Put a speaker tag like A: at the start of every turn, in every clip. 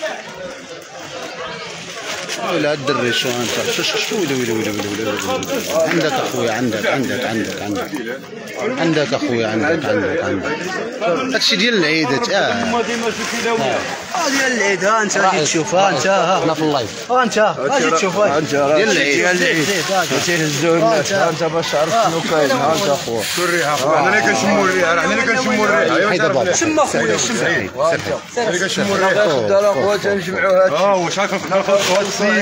A: Yeah. ولا الدري شو أنت؟ شو شو شو ويلي ويلي ويلي. عندك أخويا عندك عندك عندك عندك. عندك أخويا عندك عندك عندك. هادشي ديال العيد
B: آه.
C: آه ديال العيد. ها أنت غادي تشوف ها أنت ها
A: إحنا في ال live
C: ها أنت غادي تشوف. ها
B: أنت
A: ديال العيد.
B: ديال العيد. تيهزوا الناس ها أنت باش تعرف شنو كاين. ها أنت أخويا.
D: شو الريحة؟ اخويا حنا اللي كنشموا الريحة. حنا اللي كنشموا الريحة.
A: حيد بابا
C: شم أخويا؟ شم
D: حنا اللي كنشموا الريحة.
B: خدار أخويا تنجمعوا هاد
D: آه واش هاك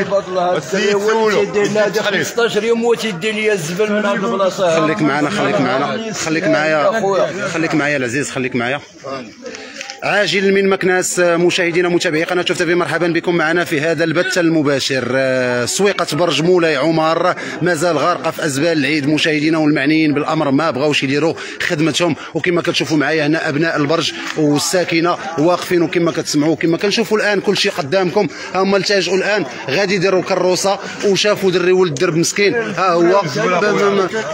B: الدري هو
D: سولو.
B: اللي تيدير لنا هادي
D: التحليل.
B: 15 يوم هو تيدي لي الزبل من هاد البلاصة.
A: خليك معنا خليك معنا خليك معايا خليك معايا العزيز خليك معايا عاجل من مكناس مشاهدينا متابعي قناة شوف تيفي مرحبا بكم معنا في هذا البث المباشر. آه، سويقة برج مولاي عمر مازال غارقة في ازبال العيد مشاهدينا والمعنيين بالأمر ما بغاوش يديروا خدمتهم. وكما كتشوفوا معايا هنا أبناء البرج والساكنة واقفين. وكما كتسمعوا وكما كنشوفوا الآن كل شيء قدامكم. هما التاجوا الآن غادي يديروا كروسة وشافوا دري ولد الدرب مسكين. ها هو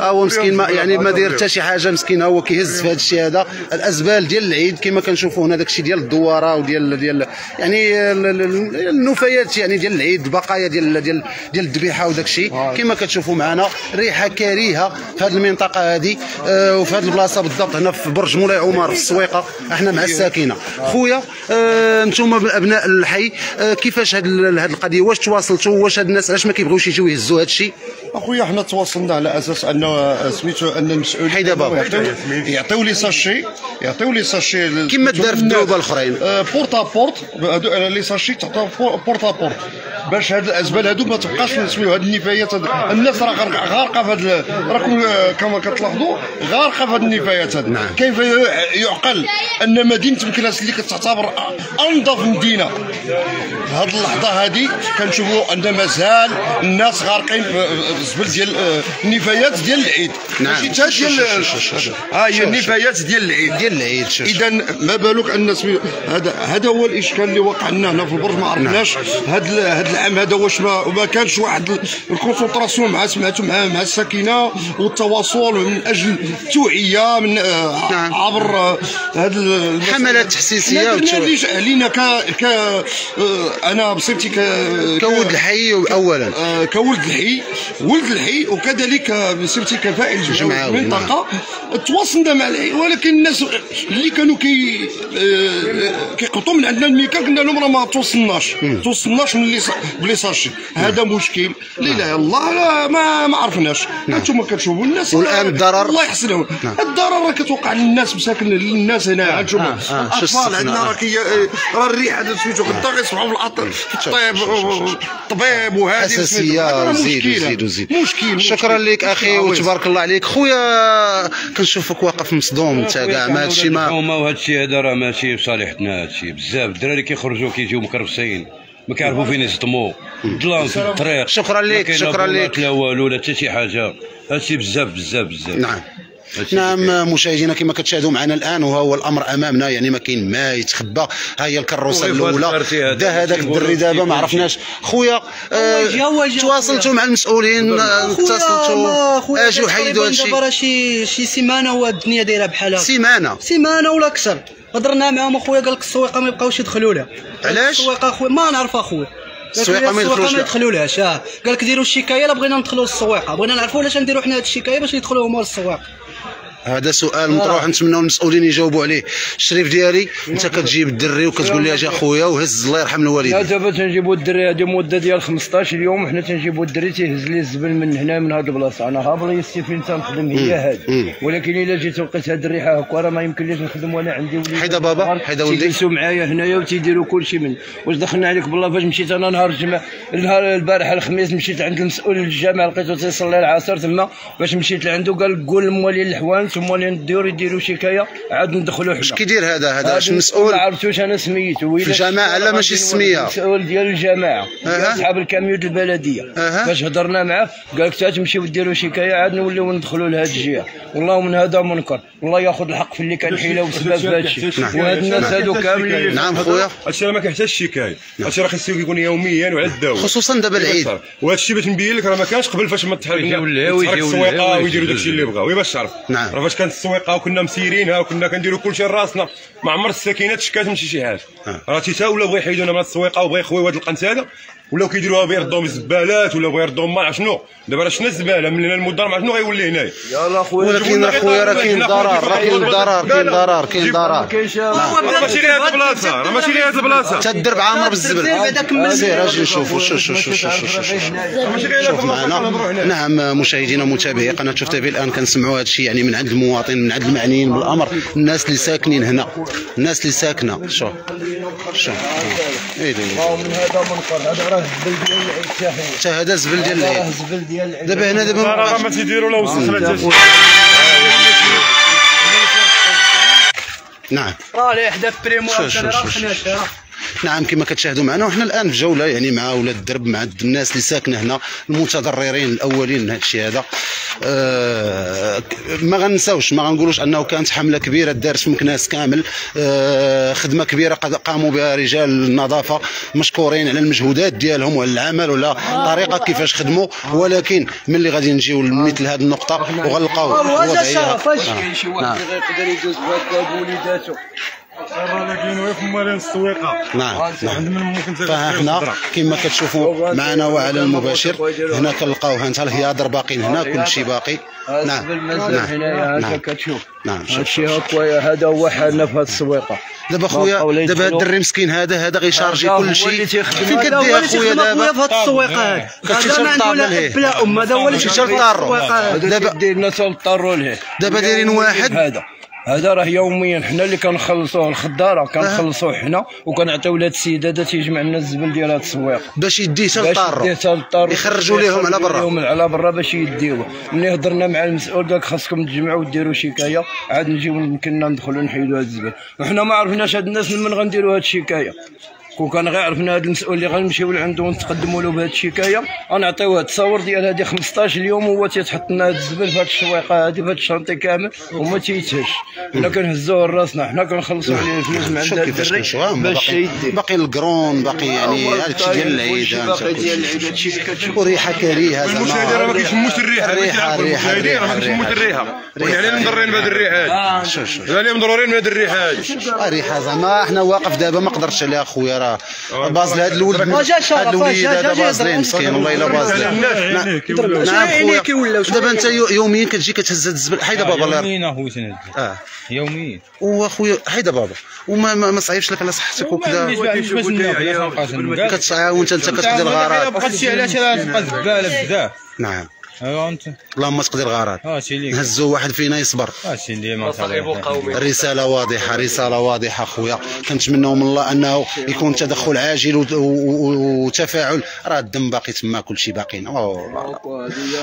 A: ها هو مسكين ما يعني ما داير حتى شي حاجة مسكين ها هو كيهز في هذا الشيء هذا. الازبال ديال العيد كما كنشوفوا هنا داك الشيء ديال الدوارة وديال ديال يعني ال- ال- ال- النفايات يعني ديال العيد بقايا ديال ديال ديال الذبيحة وداك الشيء كما كتشوفوا معنا ريحة كريهه في هذه المنطقة هذه آه، وفي هذه البلاصة بالضبط هنا في برج مولاي عمر في السويقة. إحنا مع الساكنة. خويا آه، أنتم من أبناء الحي آه، كيفاش هذه القضية؟ واش تواصلتوا؟ واش هاد الناس؟ علاش ما كيبغيوش يجيو يهزوا هذا الشيء
E: أخويا حنا تواصلنا على أساس أنه سميتو أن المسؤولين
A: حيدة بابا.
E: يعطيو les sachets يعطيو les sachets
A: كما دار في الدروبه الأخرين.
E: آه، porte à porte هادو les sachets تعطيو por- porte à porte. باش هاد الأزبال هادو ما تبقاش نسميو. هاد النفايات هاد الناس راه غارقة في هاد راكم كما كتلاحظوا غارقة في هاد النفايات هاد
A: نعم.
E: كيف يعقل أن مدينة مكناس اللي كتعتبر أنظف مدينة؟ في هاد اللحظة هادي كنشوفوا أن مازال الناس غارقين في الزبل ديال النفايات ديال العيد.
A: نعم.
E: ماشي حتى ديال. ها هي النفايات ديال العيد.
A: ديال العيد.
E: اذا ما بالك أن هذا هذا هو الإشكال اللي وقع لنا هنا في البرج ما عرفناش. هذا ال- هذا العام هذا واش ما ما كانش واحد ال- ال concentration مع سمعتوا مع مع الساكنة والتواصل من أجل التوعيه من آه،
A: نعم.
E: عبر آه، هذا ال-
A: حملات تحسيسية
E: حنا درنا
A: وتشو-
E: ليش علينا ك ك آه، أنا بصفتي ك ك-
A: كود الحي اولا.
E: آه، كولد الحي ولد الحي وكذلك بصفتي كفاعل
A: جمعوي،
E: المنطقة. تواصلنا مع الحي ولكن الناس اللي كانوا كي آه، كيقبطوا من عندنا الميكا قلنا لهم راه ما توصلناش. توصلناش من لي بلي ساشي هذا مشكل. لا إله إلا الله ما ما عرفناش. أنتم كتشوفوا الناس
A: والآن الضرر؟
E: الله يحسنهم. الضرر راه كتوقع للناس مساكن للناس هنا. أنتم
A: آه، شو
E: الاطفال؟ عندنا
A: آه.
E: راه كي راه الريحه هذا سميتو غدا غيصبحوا في العطر. الطيب الطبيب وهذه
A: أساسية وزيد وزيد وزيد
E: مشكل
A: شكرا لك أخي وتبارك الله عليك. خويا كنشوفك واقف مصدوم انت كاع ما هادشي ما
F: الشيء هذا راه ماشي في صالحنا هذا الشيء بزاف الدراري كيخرجوا كيجيو مكرفسين. ما كيعرفوا فين يصدموا. ظلام في الطريق.
A: شكرا لك، شكرا لك.
F: لا والو لا حتى شي حاجة. هذا الشيء بزاف بزاف بزاف.
A: نعم.
F: هادشي.
A: نعم مشاهدينا كما كتشاهدوا معنا الآن وهو الأمر أمامنا. يعني ما كاين ما يتخبى. ها هي
F: الكروسة الأولى.
A: دا هذاك الدري دابا ما عرفناش. خويا آه، تواصلتوا مع المسؤولين آه، اتصلتوا اجوا حيدوا هذا
C: دابا راه
A: الشيء
C: شي شي سيمانة والدنيا دايرة بحال هكا
A: سيمانة.
C: سيمانة ولا أكثر هضرنا معاهم اخويا قال لك السويقة ما يبقاوش يدخلوا لها
A: علاش؟
C: السويقة أخويا ما نعرف أخويا.
A: السويقة ما يدخلوش
C: ما
A: لها.
C: يدخلوا لهاش آه. قال لك ديروا الشكاية لا بغينا ندخلوا للسويقة. بغينا نعرفوا علاش نديروا حنا هاد الشكاية باش يدخلوا هما للسويقة.
A: هذا سؤال مطروح نتمنوا المسؤولين يجاوبوا عليه. الشريف ديالي انت كتجيب الدري وكتقول لي أجي اخويا وهز الله يرحم الوالدين.
F: دابا تنجيبوا الدري هذه مدة ديال 15 يوم حنا تنجيبوا الدري تيهز لي الزبل من هنا من هذه البلاصة. أنا ها بلايصتي فين تنخدم هي هذه ولكن إلا جيت لقيت هذه الريحة هكا راه ما يمكنليش نخدم وأنا عندي وليدات
A: حيدا بابا، حيدا ولدي.
F: تيجلسوا معايا هنايا وتيديروا كل شيء من. واش دخلنا عليك بالله فاش مشيت أنا نهار الجمعة نهار البارح الخميس مشيت عند المسؤول الجامع لقيته تيصلي العصر تما باش مشيت لعنده قال قول موالين الحوانت وموالين الديور يديروا شكاية عاد ندخلوا حنا.
A: اش كيدير هذا؟ هذا اش مسؤول؟
F: ما عرفتوش أنا سميتو.
A: في الجماعة لا ماشي
F: غادي
A: السمية.
F: المسؤول ديال الجماعه
A: أها.
F: أصحاب الكاميون البلدية.
A: أها.
F: فاش هضرنا معاه قال لك تا تمشيو ديروا شكاية عاد نوليو ندخلوا لهاد الجهة. والله من هذا منكر. والله ياخذ الحق في اللي كان حيلة وسبب في هذا الشيء وهاد الناس هادو كاملين. اللي
A: نعم خويا.
D: هادشي راه ما كيحتاجش شكاية. هادشي راه خصو يكون يوميا وعلى الدواء
A: خصوصا دابا العيد.
D: وهذا الشيء باش نبين لك راه ما كانش قبل فاش ما تحرك السويقه ويديروا داكشي اللي بغاو وي باش تعرف.
A: نعم.
D: راه فاش كانت السويقة وكنا مسيرينها وكنا كنديروا كلشي لراسنا. ما عمر السكينه تشكات من شي حاجة. راه تيتا ولا بغا يحيدونا من السويقة وبغا يخويو هذا القنت هذا؟ ولاو كيديروها بيردوهم الزبالات ولا بغا يردوهم ما شنو؟ دابا راه شنا الزبالة؟ من هنا المدار ما شنو غيولي هنايا؟
F: يلا خويا
A: ولكن أخويا راه كاين ضرر راه كاين ضرر كاين ضرر. كاين ضرر.
D: راه ماشي غير هاد البلاصه راه ماشي غير هاد البلاصه
A: تدرب عامر بالزبل سير أجي شوف شوف شوف شوف شوف شوف شوف. معنا نعم مشاهدينا ومتابعي قناة شوف تيفي الآن كنسمعوا هذا الشيء يعني من عند المواطن من عند المعنيين بالأمر. الناس اللي ساكنين هنا الناس اللي ساكنة. شوف شوف. إيه.
F: من هذا منكر. هذا راه الزبل ديال العيد شاحن
A: حتى هذا الزبل ديال
F: راه
A: العيد
F: الزبل ديال العيد.
A: دابا هنا دابا
D: راه. ما تيديروا لا حتى شي
A: نعم
C: راه اللي حدا بريمو
A: شوف، شوف،
C: راه راه.
A: نعم كما كتشاهدوا معنا. وحنا الآن في جولة يعني مع أولاد الدرب مع الناس اللي ساكنة هنا المتضررين الأولين من هذا الشيء هذا. آه ما غنساوش ما غنقولوش أنه كانت حملة كبيرة دارت في مكناس كامل. آه خدمة كبيرة قد قاموا بها رجال النظافة مشكورين على المجهودات ديالهم وعلى العمل ولا الطريقة كيفاش خدموا. ولكن ملي غادي نجيو لمثل هذه النقطة وغنلقاو
C: هذا الشرف اش
F: كاين شي واحد
A: نعم.
F: اللي غيقدر يدوز بهكا بوليداتو.
D: راه السويقة.
A: نعم. نعم فاحنا كما كتشوفوا معنا وعلى المباشر. هنا كنلقاو انت الهيادر باقيين هنا كل شيء باقي. نعم. نعم. نعم.
F: كتشوف.
A: نعم. شوف
F: هادشي هكا هذا هو حالنا في هاد السويقة.
A: دابا خويا دابا هاد الدري مسكين هذا هذا غيشارجي كل شيء. فين كديها
C: اللي
A: خويا
C: تيخدم خويا
A: دابا؟
C: في هاد السويقة. هاد
A: كتمشي
C: هذا ما عنده لا. اب لا أم هذا هو اللي
A: كتمشي. دابا-
F: كدير الناس ليه
A: دابا دايرين واحد.
F: هذا راه يوميا حنا اللي كنخلصوه الخضارة كنخلصوه حنا وكنعطيو لهاد السيد هذا تيجمع لنا الزبل ديال هاد السويق
A: باش يديه حتى
F: باش
A: للطارو
F: يديه حتى للطارو
A: يخرجوا ليهم على برا.
F: ليهم على برا باش يديوه. ملي هضرنا مع المسؤول قال خاصكم تجمعوا وديروا شكاية عاد نجيو يمكننا ندخلوا نحيدوا هاد الزبل وحنا ما عرفناش هاد الناس من غنديروا هاد الشكاية. كون كان غير عرفنا هاد المسؤول اللي غنمشيو لعنده ونتقدموا له بهاد الشكايه غنعطيوه هاد التصاور ديال هادي 15 يوم هو تيتحط لنا هاد الزبل في هاد الشويقة هادي في هاد الشانطي كامل وما تيتهش. حنا كنهزوه لراسنا حنا كنخلصوا عليه الفلوس من عند الدري باش يدي.
A: باقي القرون باقي يعني هادشي ديال العيد
F: باقي ديال العيد هادشي اللي كتشوف.
A: وريحة كريهه
D: المشاهدين راه ما
A: زعما
D: كيشموش الريحة
A: الريحة، الريحة،
D: المشاهدين راه ما
A: الريحة،
D: كيشموش الريحة.
A: الريحة.
D: يعني مضرين بهذه الريحة
A: شوف شوف.
D: يعني مضرورين بهذه الريحة هذه
A: ريحة زعما حنا واقف دابا ما قدرتش عليها خويا راه بازل هاد الولد
C: ما جا شرف،
A: هاد الوليد هذا
C: يضرب.
A: مسكين والله إلا بازلين
C: شنو؟
A: نعم خويا دابا أنت يو- يوميا كتجي كتهز هاد الزبل حيدا بابا يرحمه.
G: يوميا هو سند
A: آه.
G: يوميا.
A: وخويا حيدا بابا. وما ما, صعيبش لك على صحتك وكذا. كتعاون أنت انت كتقضي
G: شي علاش راه تبقى زباله بزاف.
A: نعم.
G: ايوا أنت.
A: اللهم
G: شي اللي
A: نهزو واحد فينا يصبر.
G: اللي ما
A: الرسالة واضحة رسالة واضحة خويا. كنتمناو من الله أنه يكون تدخل عاجل وتفاعل. راه الدم باقي تما كل شيء باقي. أوه.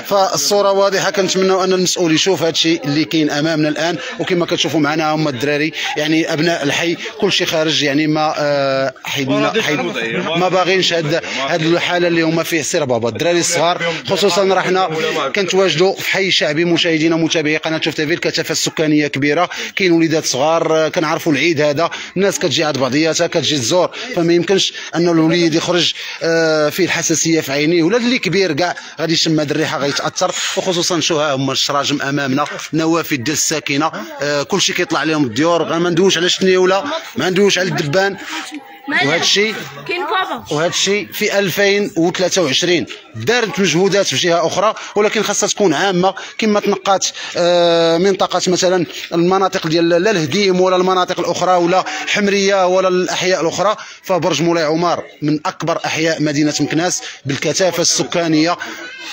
A: فالصورة واضحة. كنتمناو أن المسؤول يشوف هذا الشيء اللي كاين أمامنا الآن. وكما كتشوفوا معنا هما الدراري. يعني أبناء الحي كل شيء خارج. يعني ما آه، حيدنا حيد ما باغينش هاد هاد الحالة اللي هما فيه. سير بابا. الدراري الصغار خصوصا راه حنا كنتواجدوا في حي شعبي مشاهدينا متابعي قناة شوف تيفي الكثافه السكانية كبيرة. كاين وليدات صغار آه، كنعرفوا العيد هذا. الناس كتجي عند بعضياتها كتجي تزور فما يمكنش أن الوليد يخرج آه، فيه الحساسية في عينيه. ولا اللي كبير كاع غادي يشم هذه الريحة غيتأثر. وخصوصا شو ها هما الشراجم أمامنا نوافذ ديال الساكنة. آه، كلشي كيطلع عليهم الديور. غا ما ندويوش على الشنيوله ما ندويوش على الدبان. وهذا الشيء وهذا الشيء في 2023 دارت مجهودات في جهة أخرى ولكن خاصها تكون عامة كما تنقات آه، منطقة مثلا المناطق ديال لا الهديم ولا المناطق الأخرى ولا حمرية ولا الأحياء الأخرى. فبرج مولاي عمر من أكبر أحياء مدينة مكناس بالكثافة السكانية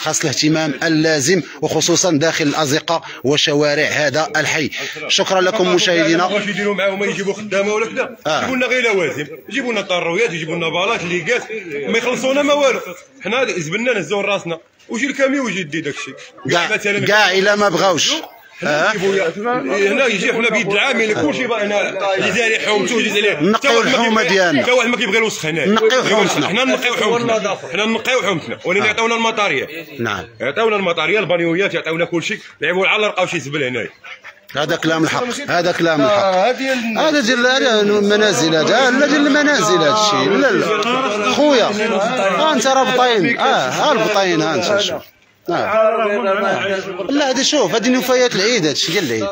A: خاص الاهتمام اللازم وخصوصا داخل الأزقة وشوارع هذا الحي. شكرا لكم مشاهدينا.
D: واش يديروا معاهم يجيبوا خدامة ولا كذا.
A: آه.
D: يجيبوا لنا غير لوازم. يجيبوا لنا طرويات يجيبوا لنا بالات ليكات ما يخلصونا ما والو. حنا زبلنا نهزوا راسنا. ويجي الكامي ويجي يدي داك الشيء؟
A: كاع كاع إلا ما بغاوش.
D: هنا يجي حنا بيد العامل كلشي بقى هنا. يجي عليه حومته يجي عليه.
A: نقيو
D: كيبغي-
A: ديالنا.
D: حتى واحد ما كيبغي الوسخ هنا.
A: نقيو حومتنا.
D: حنا نقيو حومتنا حنا نقيو حومتنا ولكن يعطيونا المطاريات
A: نعم.
D: يعطيونا المطاريات البانيويات يعطيونا كل شيء. لعبوا العلا لقاو شي زبل هنايا.
A: هذا كلام الحق هذا كلام الحق. هذا ديال هذا المنازل هذا لا ديال المنازل هذا الشيء. لا لا. خويا ها انت راه بطين آه ها البطين ها انت شوف لا هذه شوف هذه نفايات العيد هادشي ديال العيد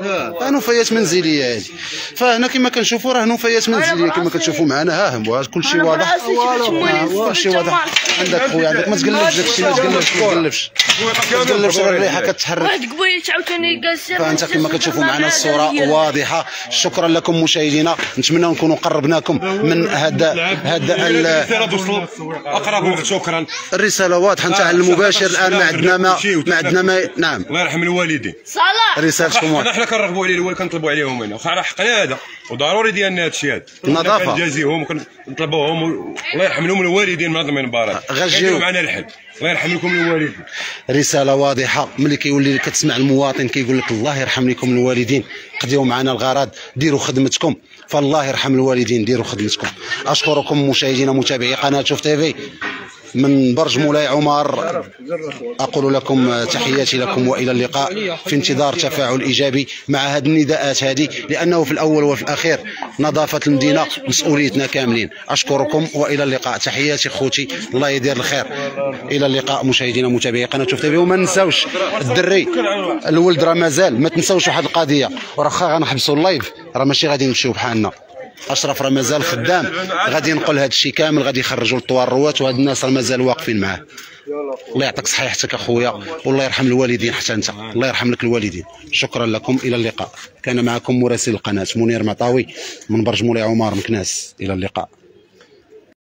A: ها نفايات منزليه هذه. فهنا كما كنشوفوا راه نفايات منزليه كما كتشوفوا معنا. ها هم كلشي واضح. آه، كلشي واضح. عندك خويا عندك ما تقلبش داكشي ما تقلبش ما تقلبش. ما تقلبش الريحة كتحرك. فأنت كما كتشوفوا معنا الصورة واضحة. شكرا لكم مشاهدينا. نتمنى نكونوا قربناكم من هذا هذا
D: أقرب وقت. شكرا.
A: الرسالة واضحة. انت على المباشر الآن ما عندنا ما ما عندنا ما نعم
D: الله يرحم الوالدين.
H: صلاح
A: رسالتكم واضحه
D: حنا كنرغبوا عليه الوالد كنطلبوا عليهم هنا. واخا راه حقنا هذا. وضروري ديالنا هذا الشيء هذا
A: النظافة.
D: كنجازيهم وكنطلبوهم الله يرحم لهم الوالدين من هذا المنبر. غير معنا الحل. الله يرحم لكم الوالدين.
A: رسالة واضحة. ملي كيولي كتسمع المواطن كيقول لك الله يرحم لكم الوالدين. قضيوا معنا الغرض. ديروا خدمتكم. فالله يرحم الوالدين. ديروا خدمتكم. أشكركم مشاهدينا متابعي قناة شوف تيفي من برج مولاي عمر أقول لكم تحياتي لكم وإلى اللقاء في انتظار تفاعل إيجابي مع هذه النداءات هذه لأنه في الأول وفي الأخير نظافة المدينة مسؤوليتنا كاملين. أشكركم وإلى اللقاء. تحياتي خوتي الله يدير الخير. إلى اللقاء مشاهدينا متابعي قناة شوف وما نساوش الدري الولد راه مازال ما تنساوش واحد القضية. ورخا غنحبسوا اللايف. راه ماشي غادي نمشيو بحالنا. أشرف راه مازال خدام. غادي ينقل هذا الشيء كامل غادي يخرجوا للطوار الروات وهاد الناس راه مازال واقفين معاه. الله يعطيك صحيحتك أخويا والله يرحم الوالدين حتى أنت. الله يرحم لك الوالدين. شكرا لكم. إلى اللقاء. كان معكم مراسل القناة منير مطاوي من برج مولاي عمر مكناس. إلى اللقاء.